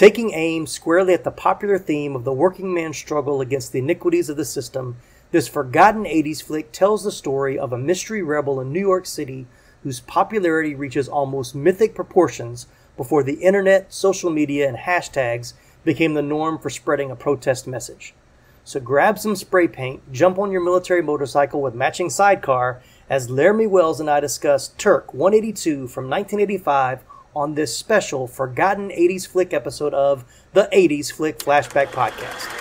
Taking aim squarely at the popular theme of the working man's struggle against the iniquities of the system, this forgotten 80s flick tells the story of a mystery rebel in New York City whose popularity reaches almost mythic proportions before the internet, social media, and hashtags became the norm for spreading a protest message. So grab some spray paint, jump on your military motorcycle with matching sidecar, as Laramy Wells and I discuss Turk 182 from 1985 on this special Forgotten 80s Flick episode of the 80s Flick Flashback Podcast.